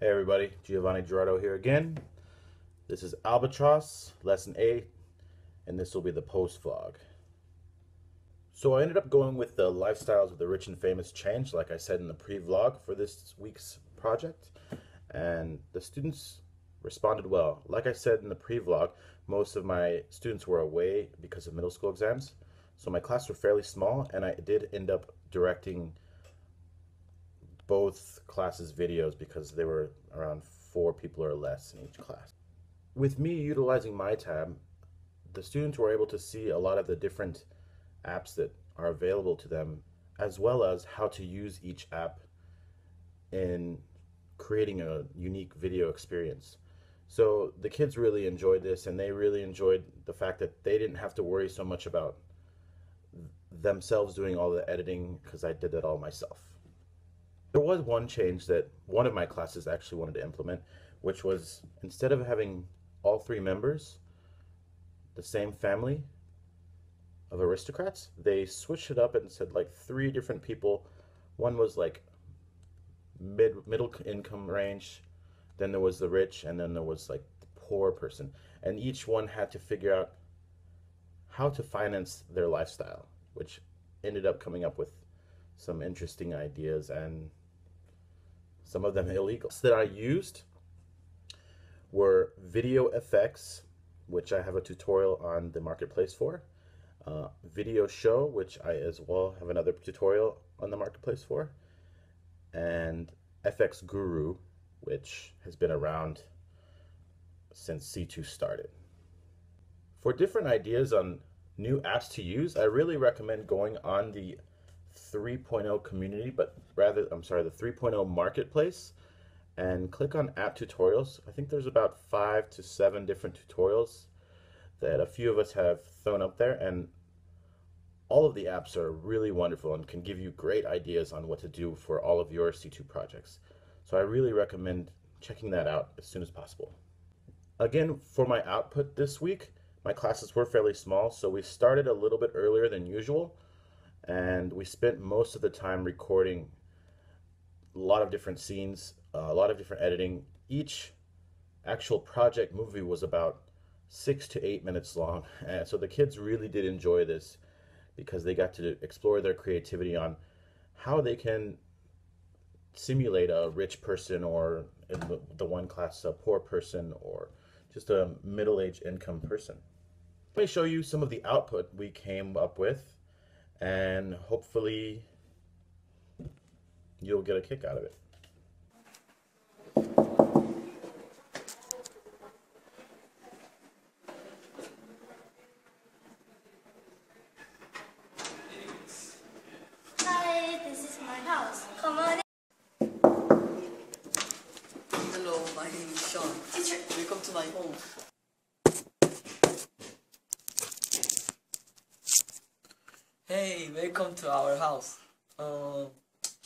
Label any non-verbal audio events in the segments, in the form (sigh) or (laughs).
Hey everybody, Giovanni Gerardo here again. This is Albatross, lesson 8, and this will be the post vlog. So I ended up going with the lifestyles of the rich and famous change, like I said in the pre-vlog for this week's project, and the students responded well. Like I said in the pre-vlog, most of my students were away because of middle school exams, so my class were fairly small, and I did end up directing both classes' videos because they were around four people or less in each class. With me utilizing my tab, the students were able to see a lot of the different apps that are available to them, as well as how to use each app in creating a unique video experience. So the kids really enjoyed this and they really enjoyed the fact that they didn't have to worry so much about themselves doing all the editing because I did that all myself. There was one change that one of my classes actually wanted to implement, which was instead of having all three members, the same family of aristocrats, they switched it up and said like three different people. One was like mid middle income range, then there was the rich, and then there was like the poor person, and each one had to figure out how to finance their lifestyle, which ended up coming up with some interesting ideas and some of them illegal. That I used were video effects, which I have a tutorial on the marketplace for, uh, video show, which I as well have another tutorial on the marketplace for, and FX Guru, which has been around since C2 started. For different ideas on new apps to use, I really recommend going on the 3.0 community, but rather, I'm sorry, the 3.0 marketplace and click on app tutorials. I think there's about five to seven different tutorials that a few of us have thrown up there and all of the apps are really wonderful and can give you great ideas on what to do for all of your C2 projects. So I really recommend checking that out as soon as possible. Again, for my output this week, my classes were fairly small, so we started a little bit earlier than usual and we spent most of the time recording a lot of different scenes, uh, a lot of different editing. Each actual project movie was about six to eight minutes long, (laughs) and so the kids really did enjoy this because they got to explore their creativity on how they can simulate a rich person or in the, the one class a poor person or just a middle-aged income person. Let me show you some of the output we came up with and hopefully you'll get a kick out of it. Hi, this is my house. Come on Hello, my name is Sean. Teacher. Welcome to my home. Hey, welcome to our house. Uh,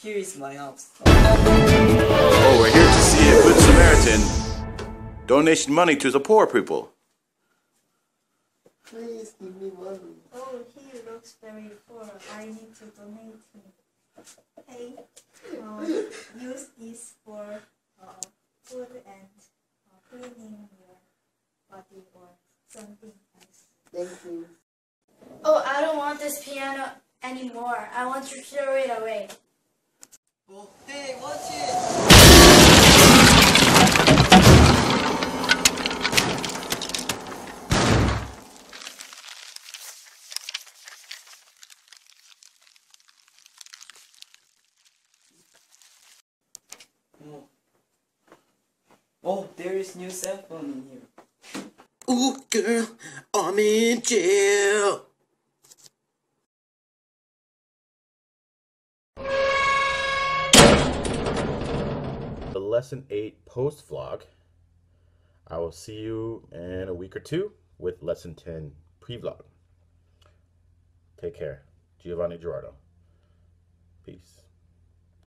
here is my house. Oh, we're here to see a good Samaritan donation money to the poor people. Please give me money. Oh, he looks very poor. I need to donate him. Hey, um, use this for uh, food and uh, cleaning your body or something else. Thank you. Oh, I don't want this piano anymore. I want to throw it away. Oh, hey, watch it. Oh. Oh, there is new cell phone in here. Ooh, girl, I'm in jail. Lesson 8 post vlog. I will see you in a week or two with lesson 10 pre vlog. Take care. Giovanni Gerardo. Peace.